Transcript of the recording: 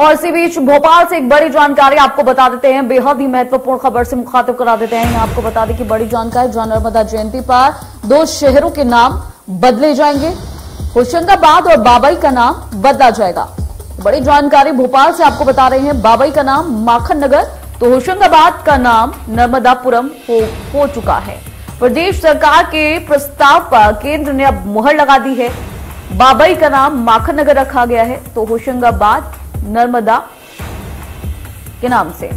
और इसी बीच भोपाल से एक बड़ी जानकारी आपको बता देते हैं। बेहद ही महत्वपूर्ण खबर से मुखातिब करा देते हैं। आपको बता दें कि बड़ी जानकारी जहाँ नर्मदा जयंती पर दो शहरों के नाम बदले जाएँगे। होशंगाबाद और बाबई का नाम बदला जाएगा। बड़ी जानकारी भोपाल से आपको बता रहे हैं। बाबई का नाम माखन नगर तो होशंगाबाद का नाम नर्मदापुरम हो, हो चुका है। प्रदेश सरकार के प्रस्ताव पर केंद्र ने अब मुहर लगा दी है। बाबई का नाम माखन नगर रखा गया है तो होशंगाबाद नर्मदा के नाम से।